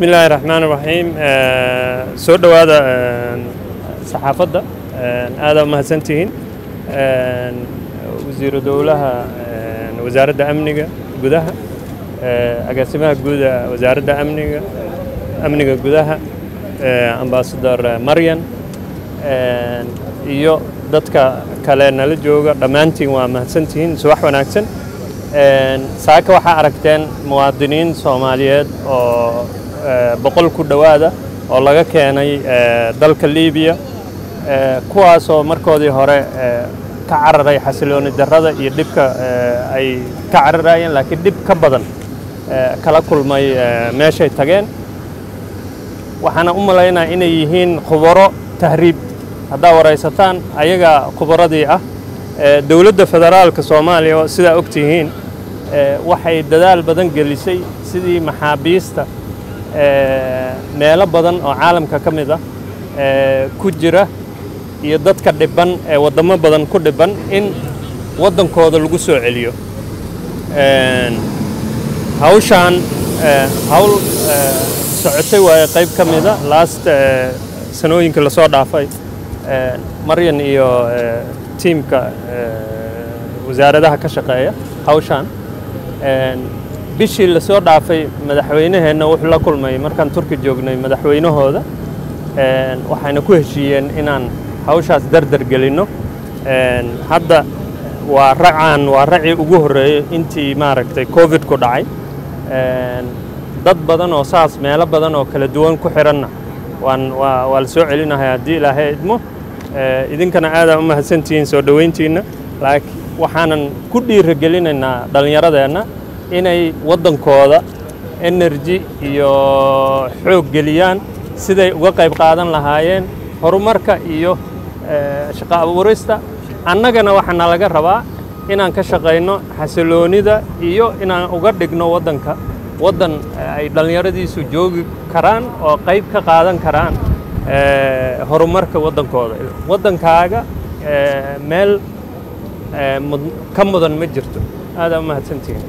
bismi illaahi raxmaan raxiim soo dhowaada saxaafadda aadaa umahadsantihiin wasiiru dowlaha wasaaradda amniga gudaha agaasimaha guuda wasaaradda amniga amniga gudaha ambaasador maryan iyo dadka kale nala jooga. Dhammaantiin waa mahadsantihiin subax wanaagsan. Saaka waxaa aragteen muwaadiniin soomaaliyeed oo boqol ku dhowaada oo laga keenay dalka libiya kuwaasoo markoodii hore ka cararay xasilooni darrada iyo dhibka ay ka cararayeen laakiin dhib ka badan kala kulmay meeshay tageen. Waxaana u malaynaa inay yihiin khubaro tahriib. Haddaa waraysataan ayagaa khubaradii ah dowladda federaalka soomaaliya oo sidaa og tihiin waxay dadaal badan gelisay sidii maxaabiista meelo badan oo caalamka ka mid ah ku jira iyo dadka dhibban ee waddamo badan ku dhibban in waddankooda lagu soo celiyo. Hawshaan hawl socotay waaye qayb ka mida last sanooyinkii la soo dhaafay maryan iyo tiimka wasaaradaha ka shaqeeya hawshaan bishii la soo dhaafay madaxweynaheenna wuxuu la kulmay markaan turki joognay madaxweynahooda waxayna ku heshiiyeen inaan hawshaas dardar gelinno hadda waa racaan waa racii ugu horreeyey intii maaragtay covid ku dhacay. Dad badan oo saas meelo badan oo kala duwan ku xiranna. Waan waa la soo celinahay haddii ilaahay idmo idinkana aadaa u mahadsantihiin soo dhoweyntiinna laakiin waxaanan ku dhiiragelinaynaa dhallinyaradeenna inay waddankooda energy iyo xoog geliyaan siday uga qayb qaadan lahaayeen horumarka iyo shaqo abuurista. Annagana waxaana laga rabaa inaan ka shaqayno xasiloonida iyo inaan uga dhigno waddanka waddan ay dhallinyaradiisu joogi karaan oo qayb ka qaadan karaan horumarka waddankooda waddankaaga meel ka mudan ma jirto. Aadaa u mahadsantihiin